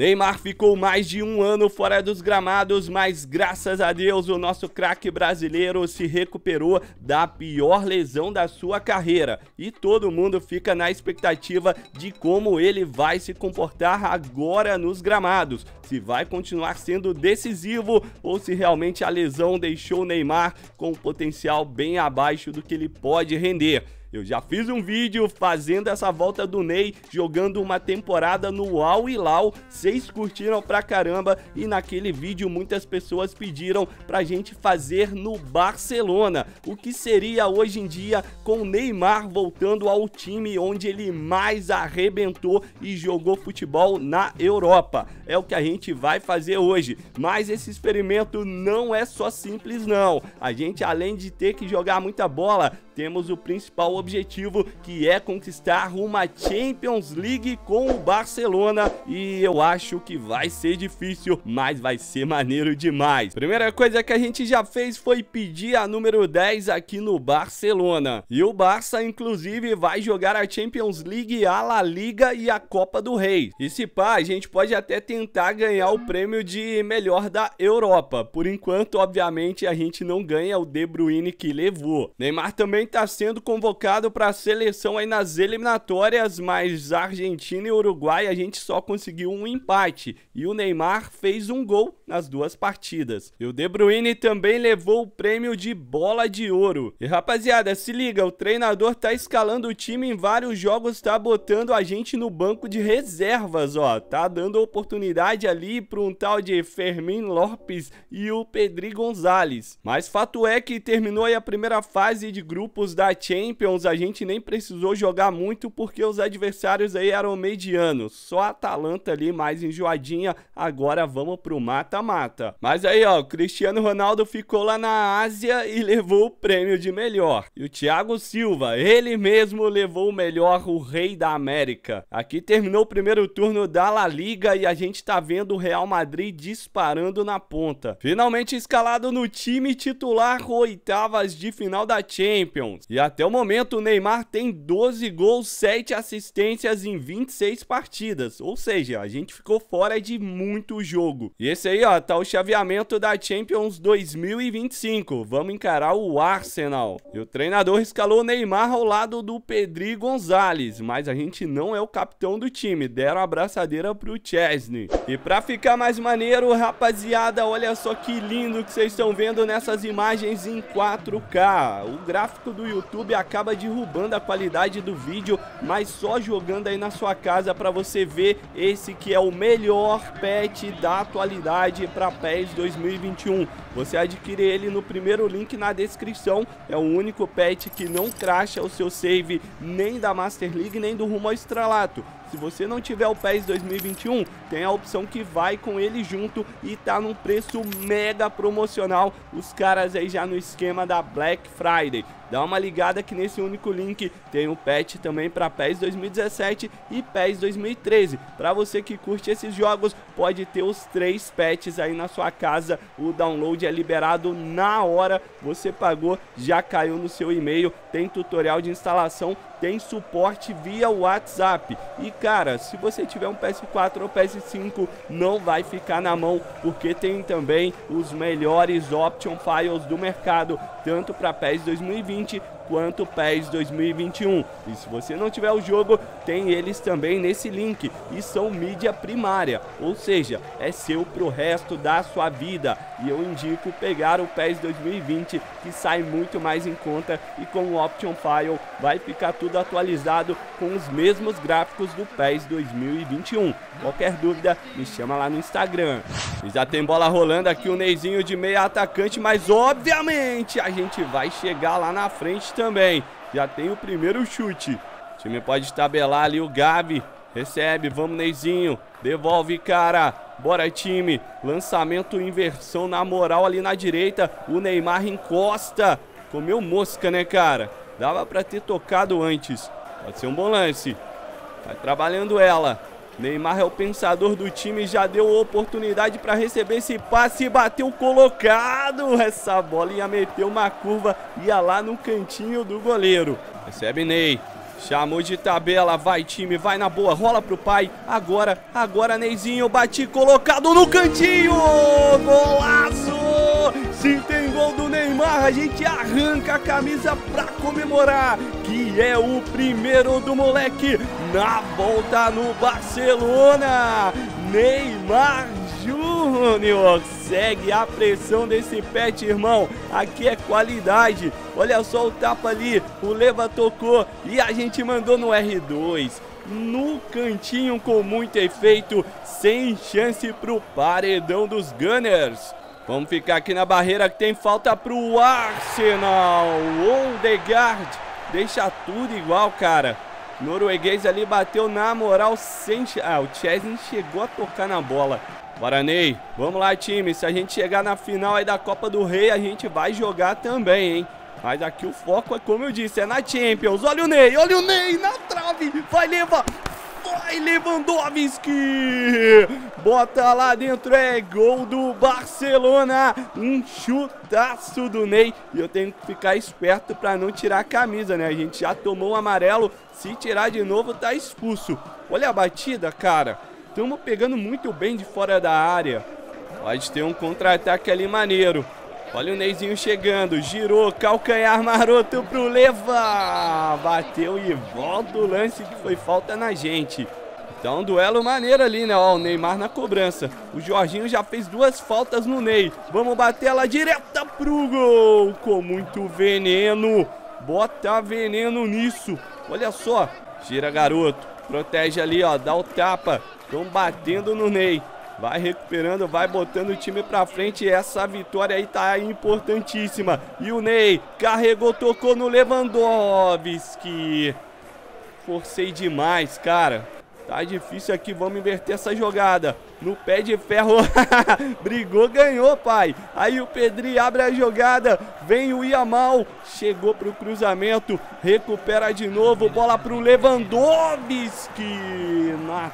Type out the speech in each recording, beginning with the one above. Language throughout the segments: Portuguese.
Neymar ficou mais de um ano fora dos gramados, mas graças a Deus o nosso craque brasileiro se recuperou da pior lesão da sua carreira. E todo mundo fica na expectativa de como ele vai se comportar agora nos gramados. Se vai continuar sendo decisivo ou se realmente a lesão deixou Neymar com um potencial bem abaixo do que ele pode render. Eu já fiz um vídeo fazendo essa volta do Ney, jogando uma temporada no Al Hilal, vocês curtiram pra caramba e naquele vídeo muitas pessoas pediram pra gente fazer no Barcelona, o que seria hoje em dia com Neymar voltando ao time onde ele mais arrebentou e jogou futebol na Europa. É o que a gente vai fazer hoje, mas esse experimento não é só simples não. A gente além de ter que jogar muita bola, temos o principal objetivo, que é conquistar uma Champions League com o Barcelona. E eu acho que vai ser difícil, mas vai ser maneiro demais. Primeira coisa que a gente já fez foi pedir a número 10 aqui no Barcelona. E o Barça, inclusive, vai jogar a Champions League, a La Liga e a Copa do Rei. E se pá, a gente pode até tentar ganhar o prêmio de melhor da Europa. Por enquanto, obviamente, a gente não ganha o De Bruyne que levou. Neymar também está sendo convocado para a seleção aí nas eliminatórias, mas Argentina e Uruguai a gente só conseguiu um empate. E o Neymar fez um gol nas duas partidas. E o De Bruyne também levou o prêmio de bola de ouro. E rapaziada, se liga, o treinador tá escalando o time em vários jogos, tá botando a gente no banco de reservas, ó. Tá dando oportunidade ali para um tal de Fermin Lopes e o Pedri Gonzalez. Mas fato é que terminou aí a primeira fase de grupo grupos da Champions, a gente nem precisou jogar muito porque os adversários aí eram medianos. Só a Atalanta ali mais enjoadinha. Agora vamos pro mata-mata. Mas aí, ó, o Cristiano Ronaldo ficou lá na Ásia e levou o prêmio de melhor. E o Thiago Silva, ele mesmo levou o melhor, o rei da América. Aqui terminou o primeiro turno da La Liga e a gente tá vendo o Real Madrid disparando na ponta. Finalmente escalado no time titular, oitavas de final da Champions. E até o momento o Neymar tem 12 gols, 7 assistências em 26 partidas. Ou seja, a gente ficou fora de muito jogo. E esse aí, ó, tá o chaveamento da Champions 2025. Vamos encarar o Arsenal. E o treinador escalou Neymar ao lado do Pedri Gonzalez, mas a gente não é o capitão do time. Deram a abraçadeira pro Chesney. E pra ficar mais maneiro, rapaziada, olha só que lindo que vocês estão vendo nessas imagens em 4K. O gráfico do YouTube acaba derrubando a qualidade do vídeo, mas só jogando aí na sua casa para você ver esse que é o melhor patch da atualidade para PES 2021. Você adquire ele no primeiro link na descrição, é o único patch que não cracha o seu save nem da Master League nem do rumo ao estralato. Se você não tiver o PES 2021, tem a opção que vai com ele junto e tá num preço mega promocional. Os caras aí já no esquema da Black Friday. Dá uma ligada que nesse único link tem o um patch também para PES 2017 e PES 2013. Para você que curte esses jogos, pode ter os três patches aí na sua casa. O download é liberado na hora. Você pagou, já caiu no seu e-mail. Tem tutorial de instalação tem suporte via WhatsApp. E cara, se você tiver um PS4 ou PS5, não vai ficar na mão, porque tem também os melhores option files do mercado, tanto para PES 2020 seguinte quanto PES 2021. E se você não tiver o jogo, tem eles também nesse link e são mídia primária, ou seja, é seu pro resto da sua vida. E eu indico pegar o PES 2020 que sai muito mais em conta e com o Option File vai ficar tudo atualizado com os mesmos gráficos do PES 2021. Qualquer dúvida, me chama lá no Instagram. E já tem bola rolando aqui o Neizinho de meia atacante, mas obviamente a gente vai chegar lá na frente também. Já tem o primeiro chute. O time pode tabelar ali o Gabi. Recebe, vamos Neizinho. Devolve, cara. Bora, time. Lançamento, inversão na moral ali na direita. O Neymar encosta. Comeu mosca, né, cara? Dava pra ter tocado antes. Pode ser um bom lance. Vai trabalhando ela. Neymar é o pensador do time, já deu oportunidade para receber esse passe bateu colocado. Essa bola ia meter uma curva, ia lá no cantinho do goleiro. Recebe Ney. Chamou de tabela, vai time, vai na boa, rola pro pai. Agora, agora Neizinho, bate colocado no cantinho. Golaço! Se tem gol do a gente arranca a camisa pra comemorar. Que é o primeiro do moleque na volta no Barcelona. Neymar Júnior. Segue a pressão desse pet, irmão. Aqui é qualidade. Olha só o tapa ali. O Leva tocou e a gente mandou no R2. No cantinho com muito efeito, sem chance pro paredão dos Gunners. Vamos ficar aqui na barreira que tem falta pro Arsenal. Odegaard deixa tudo igual, cara. Norueguês ali bateu na moral sem... Ah, o Chesney chegou a tocar na bola. Bora, Ney. Vamos lá, time. Se a gente chegar na final aí da Copa do Rei, a gente vai jogar também, hein? Mas aqui o foco é, como eu disse, é na Champions. Olha o Ney, olha o Ney na trave. Vai, levar. Vai, Lewandowski. Bota lá dentro, é gol do Barcelona. Um chutaço do Ney. E eu tenho que ficar esperto para não tirar a camisa, né? A gente já tomou um amarelo. Se tirar de novo, tá expulso. Olha a batida, cara. Estamos pegando muito bem de fora da área. Pode ter um contra-ataque ali maneiro. Olha o Neizinho chegando, girou, calcanhar maroto pro Leva. Bateu e volta o lance que foi falta na gente. Então, um duelo maneiro ali, né? Ó, o Neymar na cobrança. O Jorginho já fez duas faltas no Ney. Vamos bater ela direta pro gol. Com muito veneno. Bota veneno nisso. Olha só. Gira, garoto. Protege ali, ó. Dá o tapa. Estão batendo no Ney. Vai recuperando, vai botando o time pra frente. Essa vitória aí tá importantíssima. E o Ney carregou, tocou no Lewandowski. Forcei demais, cara. Tá difícil aqui, vamos inverter essa jogada. No pé de ferro. Brigou, ganhou, pai. Aí o Pedri abre a jogada. Vem o Iamal. Chegou pro cruzamento. Recupera de novo. Bola pro Lewandowski. Na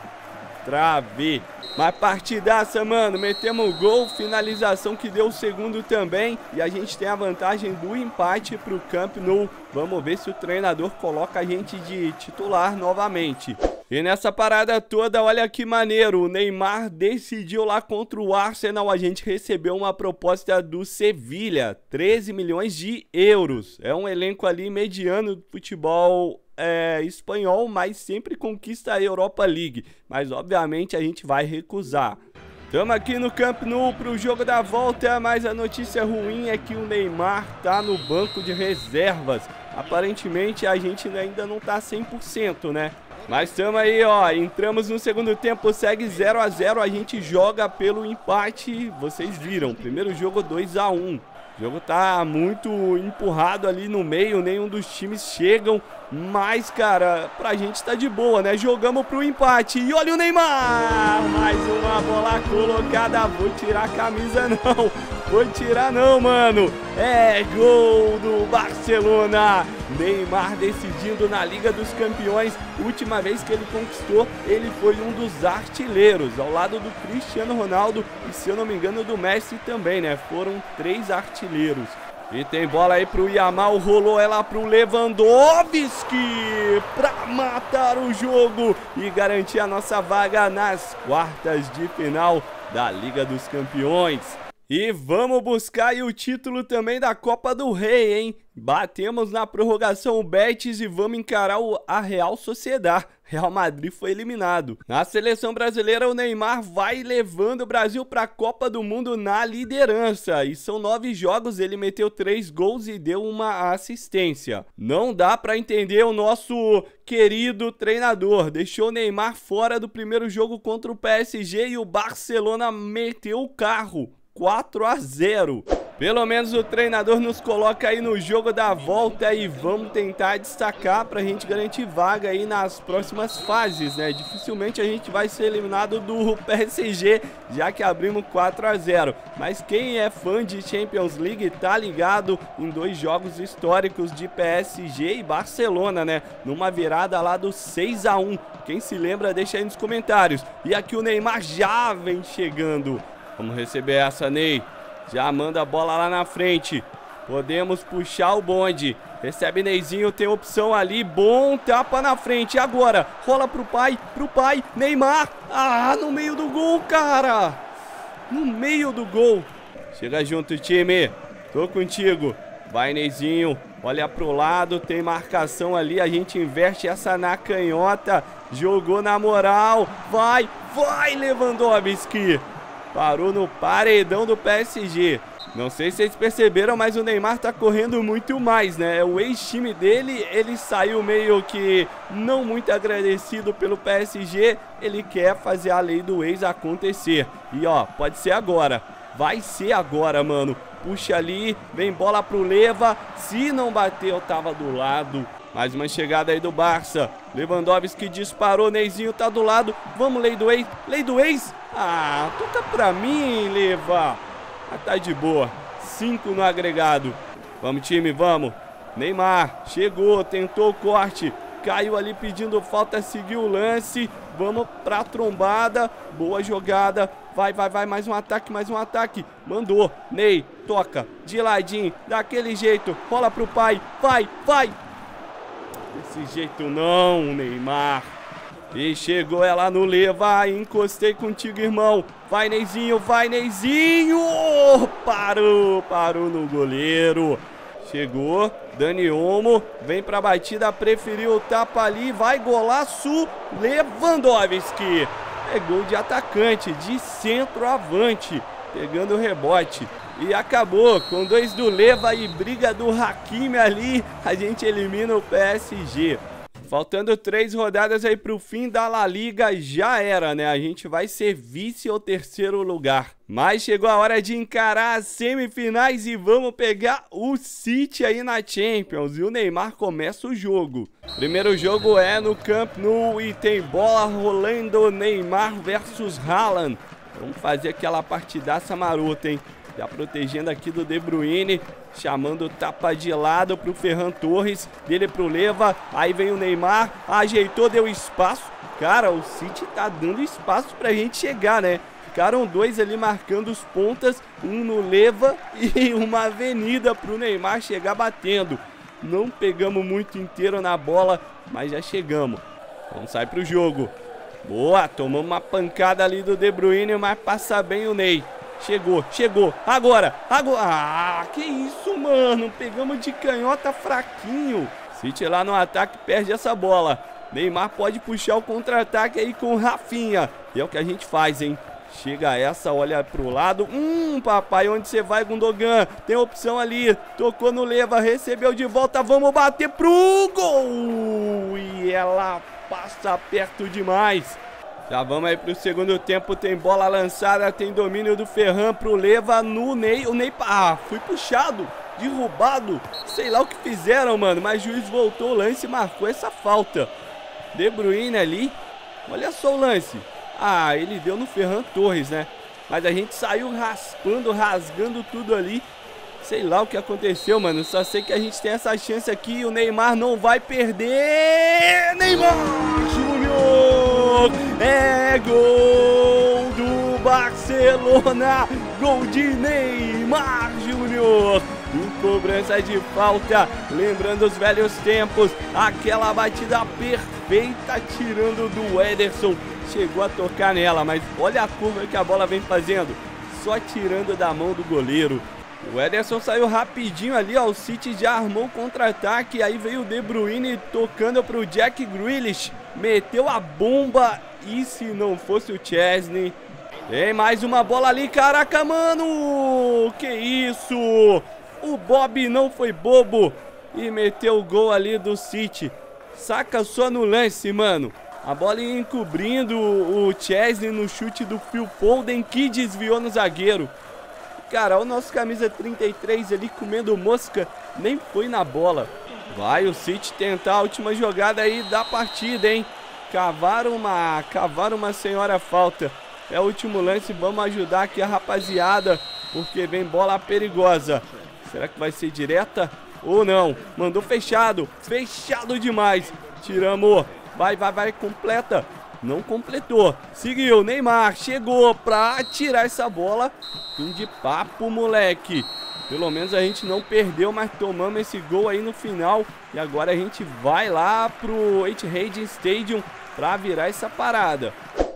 trave. Mas partidaça, mano. Metemos gol, finalização que deu o segundo também. E a gente tem a vantagem do empate pro Camp Nou. Vamos ver se o treinador coloca a gente de titular novamente. E nessa parada toda, olha que maneiro, o Neymar decidiu lá contra o Arsenal, a gente recebeu uma proposta do Sevilha, 13 milhões de euros. É um elenco ali mediano do futebol é, espanhol, mas sempre conquista a Europa League. Mas obviamente a gente vai recusar. Estamos aqui no Camp Nou para o jogo da volta, mas a notícia ruim é que o Neymar tá no banco de reservas. Aparentemente a gente ainda não tá 100%, né? Mas estamos aí, ó, entramos no segundo tempo, segue 0 a 0 a gente joga pelo empate, vocês viram, primeiro jogo 2 a 1 o jogo tá muito empurrado ali no meio, nenhum dos times chegam. Mas, cara, pra gente tá de boa, né? Jogamos pro empate. E olha o Neymar! Mais uma bola colocada. Vou tirar a camisa, não. Vou tirar, não, mano. É gol do Barcelona. Neymar decidindo na Liga dos Campeões. Última vez que ele conquistou, ele foi um dos artilheiros, ao lado do Cristiano Ronaldo e, se eu não me engano, do Messi também, né? Foram três artilheiros. E tem bola aí pro Yamal, rolou ela pro Lewandowski pra matar o jogo e garantir a nossa vaga nas quartas de final da Liga dos Campeões. E vamos buscar o título também da Copa do Rei, hein? Batemos na prorrogação o Betis e vamos encarar o, a Real Sociedade. Real Madrid foi eliminado. Na seleção brasileira, o Neymar vai levando o Brasil para a Copa do Mundo na liderança. E são nove jogos, ele meteu três gols e deu uma assistência. Não dá para entender o nosso querido treinador. Deixou o Neymar fora do primeiro jogo contra o PSG e o Barcelona meteu o carro. 4 a 0. Pelo menos o treinador nos coloca aí no jogo da volta e vamos tentar destacar para a gente garantir vaga aí nas próximas fases, né? Dificilmente a gente vai ser eliminado do PSG, já que abrimos 4 a 0. Mas quem é fã de Champions League tá ligado em dois jogos históricos de PSG e Barcelona, né? Numa virada lá do 6 a 1. Quem se lembra, deixa aí nos comentários. E aqui o Neymar já vem chegando. Vamos receber essa, Ney. Já manda a bola lá na frente. Podemos puxar o bonde. Recebe Neizinho, tem opção ali, bom tapa na frente. Agora, rola pro pai, pro pai, Neymar. Ah, no meio do gol, cara. No meio do gol. Chega junto, time. Tô contigo. Vai, Neizinho. Olha pro lado, tem marcação ali. A gente inverte essa na canhota. Jogou na moral. Vai, vai, Lewandowski. Parou no paredão do PSG. Não sei se vocês perceberam, mas o Neymar tá correndo muito mais, né? O ex-time dele, ele saiu meio que não muito agradecido pelo PSG. Ele quer fazer a lei do ex acontecer. E ó, pode ser agora. Vai ser agora, mano. Puxa ali, vem bola pro Leva. Se não bater, eu tava do lado. Mais uma chegada aí do Barça. Lewandowski disparou, Neizinho tá do lado. Vamos, lei do ex. Lei do ex? Ah, toca pra mim, Leva. Mas tá de boa. Cinco no agregado. Vamos, time, vamos. Neymar chegou, tentou o corte. Caiu ali pedindo falta, seguiu o lance. Vamos pra trombada. Boa jogada. Vai, vai, vai. Mais um ataque, mais um ataque. Mandou. Ney, toca. De ladinho. Daquele jeito. Rola pro pai. Vai, vai. Desse jeito não, Neymar. E chegou ela no leva. Encostei contigo, irmão. Vai, Neizinho. Vai, Neizinho. Parou. Parou no goleiro. Chegou, Dani Olmo, vem pra batida, preferiu o tapa ali, vai golaço, Lewandowski. É gol de atacante, de centroavante, pegando o rebote. E acabou, com dois do Leva e briga do Hakimi ali, a gente elimina o PSG. Faltando três rodadas aí pro fim da La Liga, já era, né? A gente vai ser vice ou terceiro lugar. Mas chegou a hora de encarar as semifinais e vamos pegar o City aí na Champions. E o Neymar começa o jogo. Primeiro jogo é no Camp Nou e tem bola rolando Neymar versus Haaland. Vamos fazer aquela partidaça marota, hein? Já protegendo aqui do De Bruyne. Chamando tapa de lado pro Ferran Torres. Dele pro Leva. Aí vem o Neymar. Ajeitou, deu espaço. Cara, o City tá dando espaço pra gente chegar, né? Ficaram dois ali marcando os pontas. Um no Leva e uma avenida pro Neymar chegar batendo. Não pegamos muito inteiro na bola, mas já chegamos. Vamos sair pro jogo. Boa, tomamos uma pancada ali do De Bruyne, mas passa bem o Ney. Chegou, chegou. Agora, agora. Ah, que isso, mano. Pegamos de canhota fraquinho. City lá no ataque perde essa bola. Neymar pode puxar o contra-ataque aí com Rafinha. E é o que a gente faz, hein? Chega essa, olha pro lado. Hum, papai, onde você vai, Gundogan? Tem opção ali. Tocou no leva, recebeu de volta. Vamos bater pro gol. E ela passa perto demais. Já vamos aí pro segundo tempo, tem bola lançada, tem domínio do Ferran pro Leva no Ney. O Ney, ah, fui puxado, derrubado, sei lá o que fizeram, mano, mas o juiz voltou o lance e marcou essa falta. De Bruyne ali, olha só o lance. Ah, ele deu no Ferran Torres, né? Mas a gente saiu raspando, rasgando tudo ali. Sei lá o que aconteceu, mano. Só sei que a gente tem essa chance aqui o Neymar não vai perder. Neymar É gol do Barcelona! Gol de Neymar Júnior! Em cobrança de falta, lembrando os velhos tempos, aquela batida perfeita tirando do Ederson. Chegou a tocar nela, mas olha a curva que a bola vem fazendo. Só tirando da mão do goleiro. O Ederson saiu rapidinho ali, ó, o City já armou o contra-ataque, aí veio o De Bruyne tocando para o Jack Grealish, meteu a bomba e se não fosse o Chesney... Tem mais uma bola ali, caraca, mano! Que isso! O Bob não foi bobo e meteu o gol ali do City. Saca só no lance, mano. A bola encobrindo o Chesney no chute do Phil Foden que desviou no zagueiro. Cara, o nosso camisa 33 ali comendo mosca nem foi na bola. Vai o City tentar a última jogada aí da partida, hein? Cavaram uma, cavaram uma senhora falta. É o último lance, vamos ajudar aqui a rapaziada, porque vem bola perigosa. Será que vai ser direta ou não? Mandou fechado, fechado demais. Tiramos, vai, vai, vai, completa. Não completou. Seguiu, Neymar chegou pra tirar essa bola. Fim de papo, moleque. Pelo menos a gente não perdeu, mas tomamos esse gol aí no final. E agora a gente vai lá pro Etihad Stadium pra virar essa parada.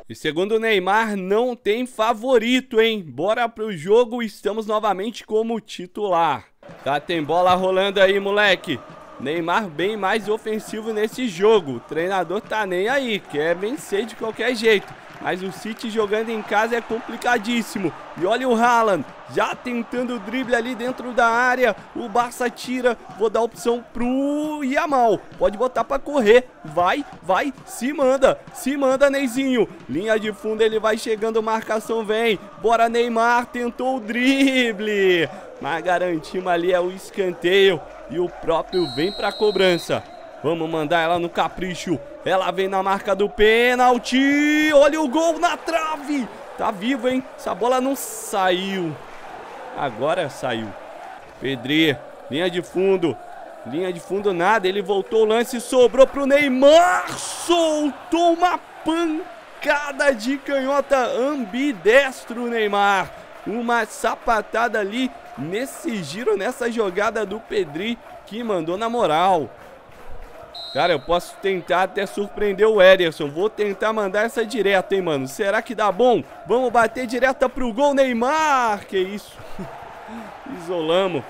E segundo o Neymar, não tem favorito, hein? Bora pro jogo, estamos novamente como titular. Tá, tem bola rolando aí, moleque. Neymar bem mais ofensivo nesse jogo. O treinador tá nem aí, quer vencer de qualquer jeito. Mas o City jogando em casa é complicadíssimo. E olha o Haaland, já tentando o drible ali dentro da área. O Barça tira. Vou dar opção pro Yamal. Pode botar pra correr. Vai, vai, se manda. Se manda, Neizinho. Linha de fundo, ele vai chegando. Marcação vem. Bora, Neymar. Tentou o drible. Mas garantimos ali é o escanteio. E o próprio vem pra cobrança. Vamos mandar ela no capricho. Ela vem na marca do pênalti. Olha o gol na trave. Tá vivo, hein? Essa bola não saiu. Agora saiu. Pedri, linha de fundo. Linha de fundo nada. Ele voltou o lance, sobrou pro Neymar. Soltou uma pancada de canhota ambidestro, Neymar. Uma sapatada ali nesse giro, nessa jogada do Pedri que mandou na moral. Cara, eu posso tentar até surpreender o Ederson. Vou tentar mandar essa direta, hein, mano. Será que dá bom? Vamos bater direta pro gol, Neymar. Que isso? Isolamos.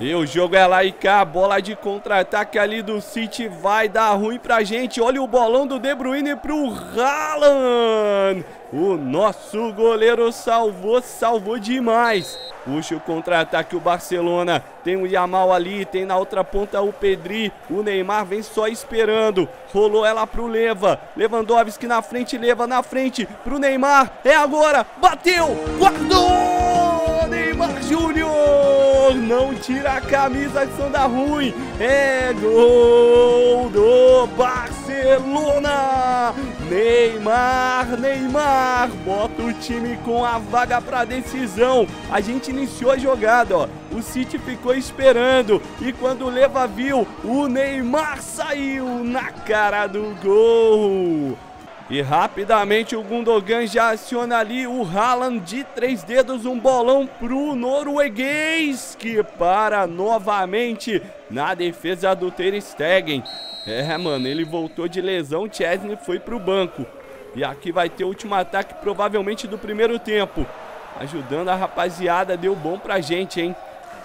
E o jogo é lá e cá, bola de contra-ataque ali do City vai dar ruim pra gente. Olha o bolão do De Bruyne pro Haaland. O nosso goleiro salvou, salvou demais. Puxa o contra-ataque o Barcelona. Tem o Yamal ali, tem na outra ponta o Pedri. O Neymar vem só esperando. Rolou ela pro Leva. Lewandowski na frente, Leva na frente pro Neymar. É agora, bateu, guardou! Neymar Júnior! não tira a camisa que são ruim. É gol do Barcelona. Neymar, Neymar, bota o time com a vaga para decisão. A gente iniciou a jogada, ó. O City ficou esperando e quando o Leva viu, o Neymar saiu na cara do gol. E rapidamente o Gundogan já aciona ali o Haaland de três dedos, um bolão pro norueguês, que para novamente na defesa do Ter Stegen. É, mano, ele voltou de lesão, Chesney foi pro banco. E aqui vai ter o último ataque, provavelmente do primeiro tempo. Ajudando a rapaziada, deu bom pra gente, hein?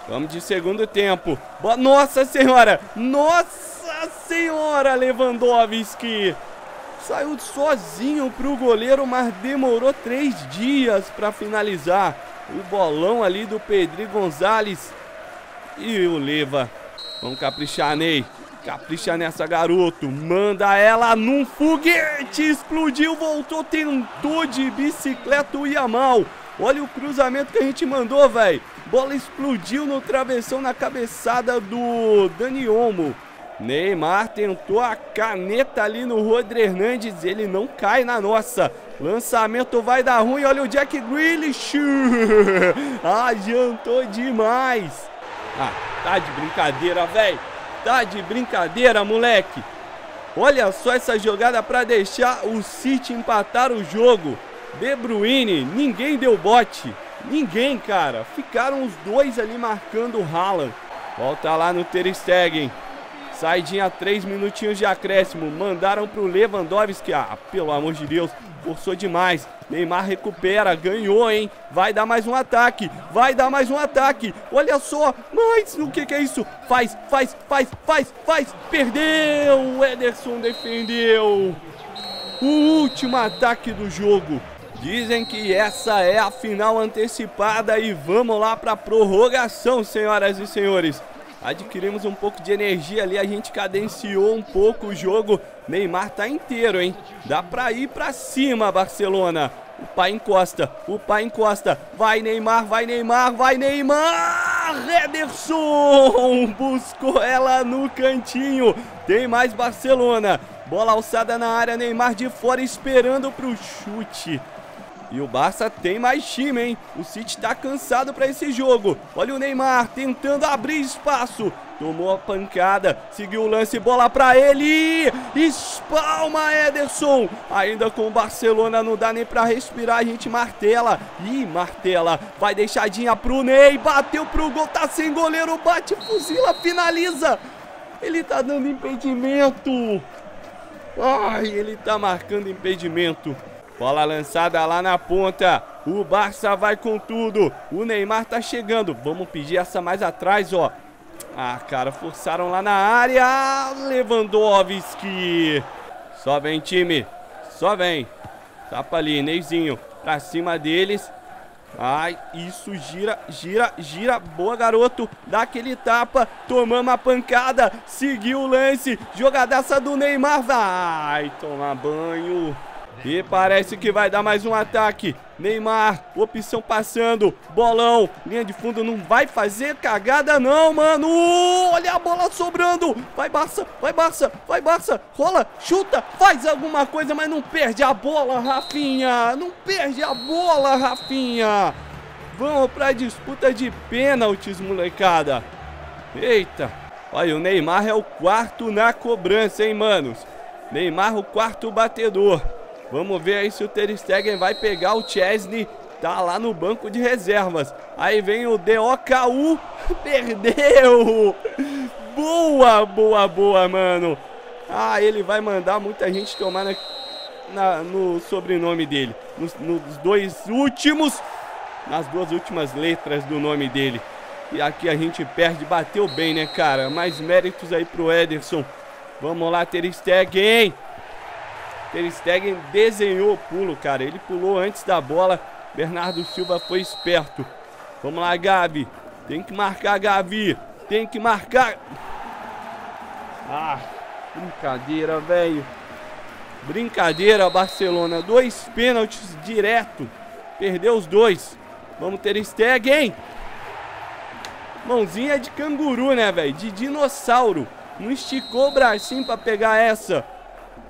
Vamos de segundo tempo. Boa, nossa senhora! Nossa senhora, Lewandowski! Saiu sozinho pro goleiro, mas demorou três dias para finalizar. O bolão ali do Pedri Gonzalez e o Leva. Vamos caprichar, Ney. Capricha nessa, garoto. Manda ela num foguete. Explodiu, voltou, tentou de bicicleta o Yamal. Olha o cruzamento que a gente mandou, velho. Bola explodiu no travessão na cabeçada do Dani Olmo. Neymar tentou a caneta ali no Rodri Hernandes, ele não cai na nossa. Lançamento vai dar ruim, olha o Jack Grealish. Adiantou demais. Ah, tá de brincadeira, velho. Tá de brincadeira, moleque. Olha só essa jogada para deixar o City empatar o jogo. De Bruyne, ninguém deu bote. Ninguém, cara. Ficaram os dois ali marcando o Haaland. Volta lá no Ter Stegen. Saidinha, três minutinhos de acréscimo. Mandaram pro Lewandowski. Ah, pelo amor de Deus, forçou demais. Neymar recupera, ganhou, hein? Vai dar mais um ataque, vai dar mais um ataque. Olha só, mas o que, que é isso? Faz, faz, faz, faz, faz. Perdeu, o Ederson defendeu. O último ataque do jogo. Dizem que essa é a final antecipada e vamos lá para prorrogação, senhoras e senhores adquirimos um pouco de energia ali, a gente cadenciou um pouco o jogo. Neymar tá inteiro, hein? Dá pra ir pra cima, Barcelona. O pai encosta, o pai encosta. Vai Neymar, vai Neymar, vai Neymar! Ederson buscou ela no cantinho. Tem mais Barcelona. Bola alçada na área, Neymar de fora esperando pro chute. E o Barça tem mais time, hein? O City tá cansado para esse jogo. Olha o Neymar tentando abrir espaço. Tomou a pancada, seguiu o lance, bola pra ele. Espalma Ederson. Ainda com o Barcelona não dá nem pra respirar, a gente martela. Ih, martela. Vai deixadinha pro Ney, bateu pro gol, tá sem goleiro, bate, fuzila, finaliza. Ele tá dando impedimento. Ai, ele tá marcando impedimento. Bola lançada lá na ponta. O Barça vai com tudo. O Neymar tá chegando. Vamos pedir essa mais atrás, ó. Ah, cara, forçaram lá na área. Lewandowski. Só vem, time. Só vem. Tapa ali, Neizinho. Pra cima deles. Ai, isso, gira, gira, gira. Boa, garoto. Dá aquele tapa. Tomamos a pancada. Seguiu o lance. Jogadaça do Neymar. Vai tomar banho. E parece que vai dar mais um ataque. Neymar, opção passando. Bolão, linha de fundo, não vai fazer cagada não, mano. Olha a bola sobrando. Vai Barça, vai Barça, vai Barça. Rola, chuta, faz alguma coisa, mas não perde a bola, Rafinha. Não perde a bola, Rafinha. Vamos pra disputa de pênaltis, molecada. Eita. Olha, o Neymar é o quarto na cobrança, hein, manos. Neymar, o quarto batedor. Vamos ver aí se o Ter Stegen vai pegar o Chesney. Tá lá no banco de reservas. Aí vem o DOKU. Perdeu! Boa, boa, boa, mano. Ah, ele vai mandar muita gente tomar na, na, no sobrenome dele. Nos, nos dois últimos. Nas duas últimas letras do nome dele. E aqui a gente perde. Bateu bem, né, cara? Mais méritos aí pro Ederson. Vamos lá, Ter Stegen. Ter Stegen desenhou o pulo, cara. Ele pulou antes da bola. Bernardo Silva foi esperto. Vamos lá, Gabi. Tem que marcar, Gavi. Tem que marcar. Ah, brincadeira, velho. Brincadeira, Barcelona. Dois pênaltis direto. Perdeu os dois. Vamos ter Stegen. Mãozinha de canguru, né, velho? De dinossauro. Não esticou o bracinho pra pegar essa.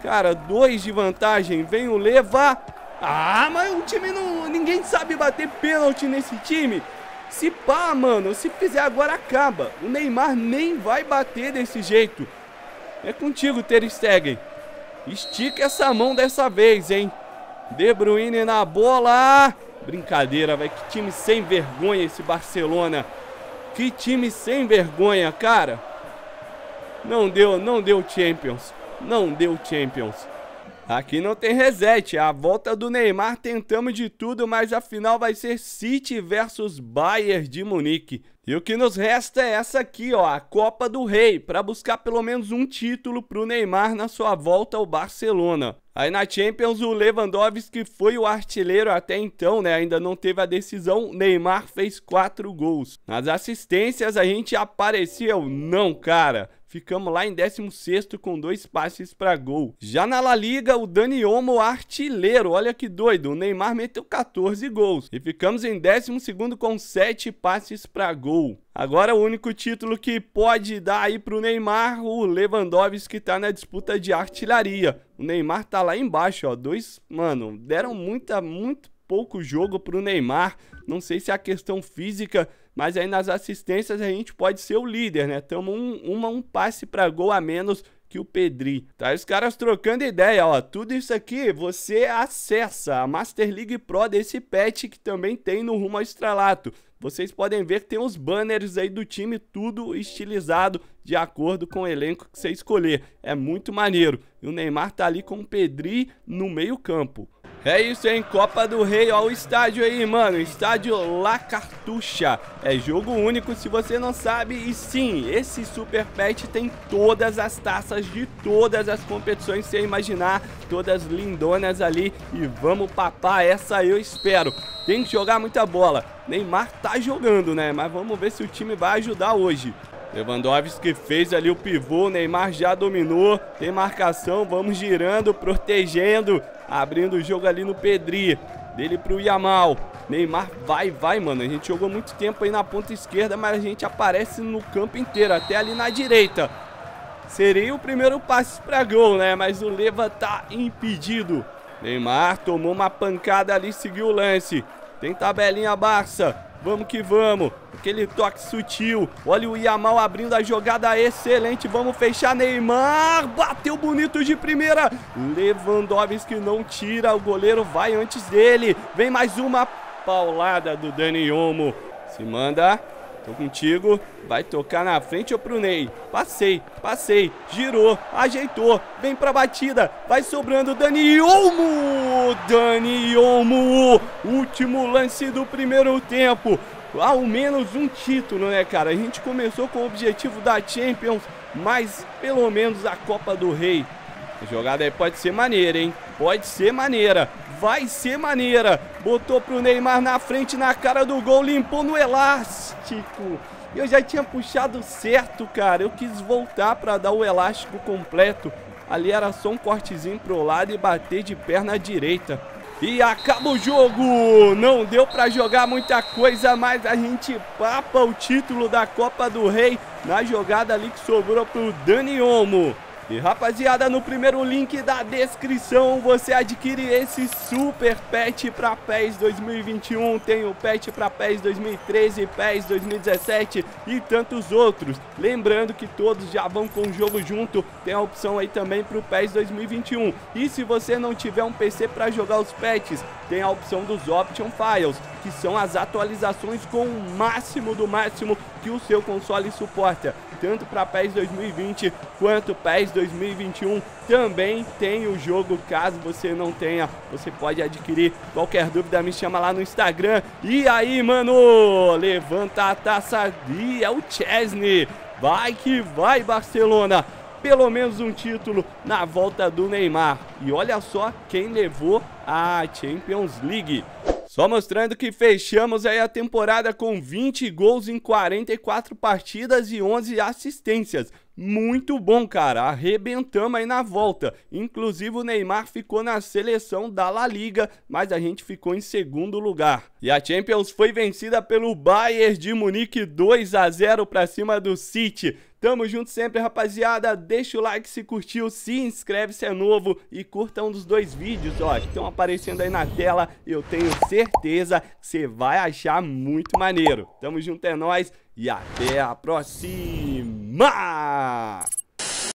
Cara, dois de vantagem. Vem o Leva. Ah, mas o time não... Ninguém sabe bater pênalti nesse time. Se pá, mano, se fizer agora acaba. O Neymar nem vai bater desse jeito. É contigo, Ter Stegen. Estica essa mão dessa vez, hein. De Bruyne na bola. Brincadeira, velho. Que time sem vergonha esse Barcelona. Que time sem vergonha, cara. Não deu, não deu Champions. Não deu Champions. Aqui não tem reset, a volta do Neymar tentamos de tudo, mas a final vai ser City versus Bayern de Munique. E o que nos resta é essa aqui, ó, a Copa do Rei, para buscar pelo menos um título para o Neymar na sua volta ao Barcelona. Aí na Champions o Lewandowski foi o artilheiro até então, né? Ainda não teve a decisão. Neymar fez quatro gols. Nas assistências a gente apareceu, não, cara. Ficamos lá em 16 com dois passes para gol. Já na La Liga, o Dani Olmo artilheiro. Olha que doido. O Neymar meteu 14 gols. E ficamos em 12 com 7 passes para gol. Agora o único título que pode dar aí pro Neymar, o Lewandowski tá na disputa de artilharia. O Neymar tá lá embaixo, ó. Dois, mano, deram muita, muito pouco jogo pro Neymar. Não sei se é a questão física mas aí nas assistências a gente pode ser o líder, né? Tamo um, uma, um passe para gol a menos que o Pedri. Tá os caras trocando ideia, ó. Tudo isso aqui você acessa a Master League Pro desse patch que também tem no Rumo ao Estralato. Vocês podem ver que tem os banners aí do time tudo estilizado de acordo com o elenco que você escolher. É muito maneiro. E o Neymar tá ali com o Pedri no meio campo. É isso, hein? Copa do Rei, ó o estádio aí, mano. Estádio La Cartucha. É jogo único se você não sabe. E sim, esse Super Pet tem todas as taças de todas as competições você imaginar. Todas lindonas ali. E vamos papar essa, eu espero. Tem que jogar muita bola. Neymar tá jogando, né? Mas vamos ver se o time vai ajudar hoje. Lewandowski fez ali o pivô, Neymar já dominou, tem marcação, vamos girando, protegendo, abrindo o jogo ali no Pedri, dele pro Yamal. Neymar vai, vai, mano, a gente jogou muito tempo aí na ponta esquerda, mas a gente aparece no campo inteiro, até ali na direita. Seria o primeiro passe para gol, né, mas o Leva tá impedido. Neymar tomou uma pancada ali, seguiu o lance. Tem tabelinha Barça. Vamos que vamos. Aquele toque sutil. Olha o Yamal abrindo a jogada excelente. Vamos fechar Neymar. Bateu bonito de primeira. Lewandowski não tira. O goleiro vai antes dele. Vem mais uma paulada do Dani Olmo. Se manda. Tô contigo. Vai tocar na frente ou pro Ney? Passei, passei, girou, ajeitou, vem pra batida, vai sobrando Dani Olmo! Dani Olmo! Último lance do primeiro tempo. Ao menos um título, né, cara? A gente começou com o objetivo da Champions, mas pelo menos a Copa do Rei. A jogada aí pode ser maneira, hein? Pode ser maneira. Vai ser maneira. Botou pro Neymar na frente, na cara do gol, limpou no elástico. Eu já tinha puxado certo, cara. Eu quis voltar para dar o elástico completo. Ali era só um cortezinho pro lado e bater de perna direita. E acaba o jogo! Não deu para jogar muita coisa, mas a gente papa o título da Copa do Rei na jogada ali que sobrou pro Dani Olmo. E rapaziada, no primeiro link da descrição você adquire esse super patch para PES 2021, tem o patch para PES 2013, PES 2017 e tantos outros. Lembrando que todos já vão com o jogo junto, tem a opção aí também para o PES 2021. E se você não tiver um PC para jogar os patches, tem a opção dos Option Files, que são as atualizações com o máximo do máximo que o seu console suporta tanto para PES 2020 quanto PES 2021. Também tem o jogo, caso você não tenha, você pode adquirir. Qualquer dúvida me chama lá no Instagram. E aí, mano, levanta a taça e é o Chesney. Vai que vai, Barcelona pelo menos um título na volta do Neymar. E olha só quem levou a Champions League. Só mostrando que fechamos aí a temporada com 20 gols em 44 partidas e 11 assistências. Muito bom, cara. Arrebentamos aí na volta. Inclusive o Neymar ficou na seleção da La Liga, mas a gente ficou em segundo lugar. E a Champions foi vencida pelo Bayern de Munique 2 a 0 para cima do City. Tamo junto sempre, rapaziada. Deixa o like se curtiu, se inscreve se é novo e curta um dos dois vídeos, ó, que estão aparecendo aí na tela. Eu tenho certeza que você vai achar muito maneiro. Tamo junto, é nóis e até a próxima!